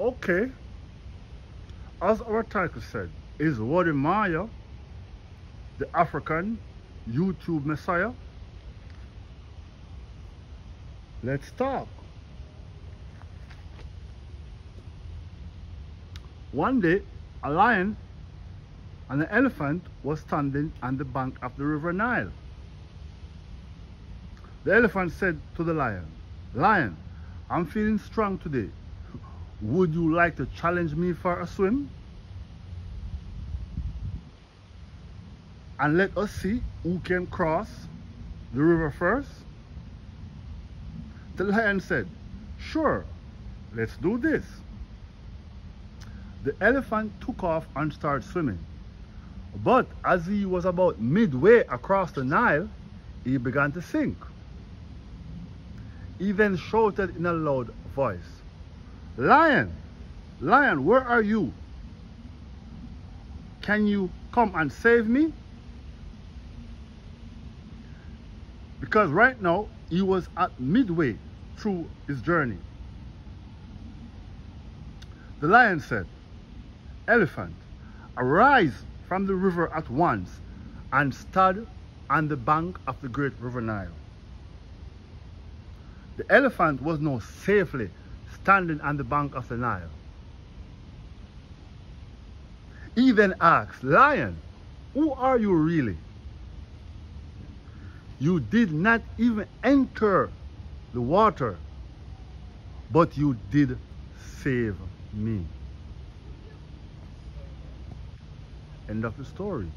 Okay. As our title said, is Wode Maya the African YouTube Messiah? Let's talk. One day, a lion and an elephant was standing on the bank of the river Nile. The elephant said to the lion, Lion, I'm feeling strong today. Would you like to challenge me for a swim? And let us see who can cross the river first. The lion said, Sure, let's do this. The elephant took off and started swimming. But as he was about midway across the Nile, he began to sink. He then shouted in a loud voice, Lion, lion, where are you? Can you come and save me? Because right now, he was at midway through his journey. The lion said, Elephant, arise from the river at once and stand on the bank of the great river Nile. The elephant was now safely standing on the bank of the Nile. He then asks, Lion, who are you really? You did not even enter the water, but you did save me. End of the story.